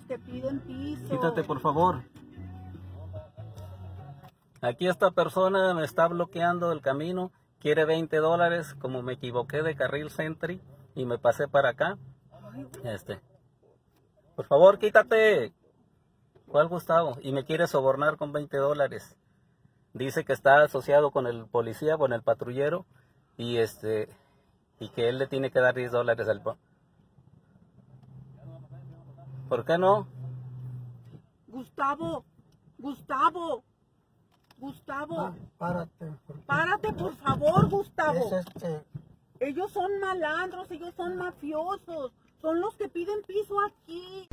piden piso. Quítate, por favor. Aquí esta persona me está bloqueando el camino, quiere 20 dólares, como me equivoqué de carril Sentry y me pasé para acá. Este. Por favor, quítate. ¿Cuál Gustavo? Y me quiere sobornar con 20 dólares. Dice que está asociado con el policía, con el patrullero, y este, y que él le tiene que dar 10 dólares al... ¿Por qué no? Gustavo, Gustavo, Gustavo. Ah, párate. Párate, por favor, Gustavo. Este. Ellos son malandros, ellos son mafiosos. Son los que piden piso aquí.